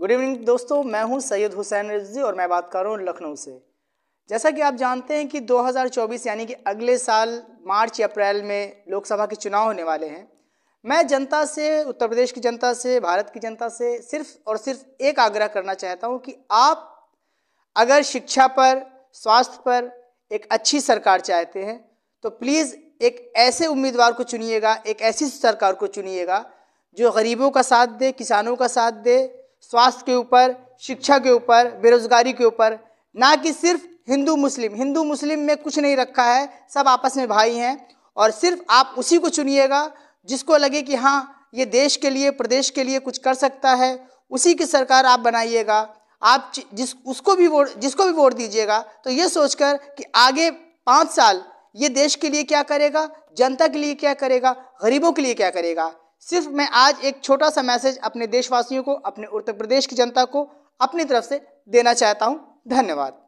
Good evening दोस्तों, मैं हूँ सैयद हुसैन रिजवी और मैं बात कर रहा हूँ लखनऊ से। जैसा कि आप जानते हैं कि 2024 यानी कि अगले साल मार्च या अप्रैल में लोकसभा के चुनाव होने वाले हैं। मैं जनता से, उत्तर प्रदेश की जनता से, भारत की जनता से सिर्फ़ और सिर्फ़ एक आग्रह करना चाहता हूँ कि आप अगर शिक्षा पर, स्वास्थ्य पर एक अच्छी सरकार चाहते हैं तो प्लीज़ एक ऐसे उम्मीदवार को चुनिएगा, एक ऐसी सरकार को चुनिएगा जो गरीबों का साथ दे, किसानों का साथ दे स्वास्थ्य के ऊपर, शिक्षा के ऊपर, बेरोजगारी के ऊपर, ना कि सिर्फ़ हिंदू मुस्लिम। हिंदू मुस्लिम में कुछ नहीं रखा है, सब आपस में भाई हैं और सिर्फ़ आप उसी को चुनिएगा जिसको लगे कि हाँ ये देश के लिए, प्रदेश के लिए कुछ कर सकता है, उसी की सरकार आप बनाइएगा। आप जिस, उसको भी वोट, जिसको भी वोट दीजिएगा तो ये सोचकर कि आगे पाँच साल ये देश के लिए क्या करेगा, जनता के लिए क्या करेगा, गरीबों के लिए क्या करेगा? सिर्फ़ मैं आज एक छोटा सा मैसेज अपने देशवासियों को, अपने उत्तर प्रदेश की जनता को अपनी तरफ़ से देना चाहता हूँ। धन्यवाद।